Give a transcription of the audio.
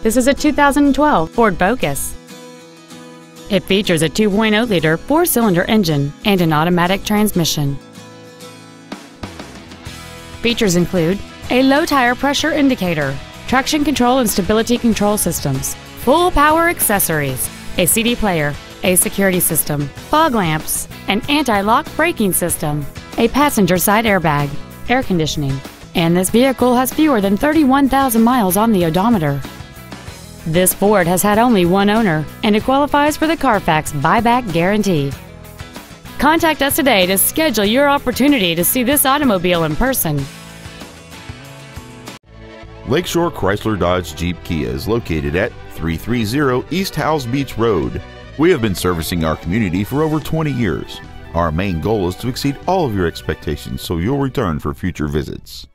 This is a 2012 Ford Focus. It features a 2.0-liter four-cylinder engine and an automatic transmission. Features include a low tire pressure indicator, traction control and stability control systems, full power accessories, a CD player, a security system, fog lamps, an anti-lock braking system, a passenger side airbag, air conditioning, and this vehicle has fewer than 31,000 miles on the odometer. This Ford has had only one owner, and it qualifies for the Carfax buyback guarantee. Contact us today to schedule your opportunity to see this automobile in person. Lakeshore Chrysler Dodge Jeep Kia is located at 330 East Howze Beach Road. We have been servicing our community for over 20 years. Our main goal is to exceed all of your expectations so you'll return for future visits.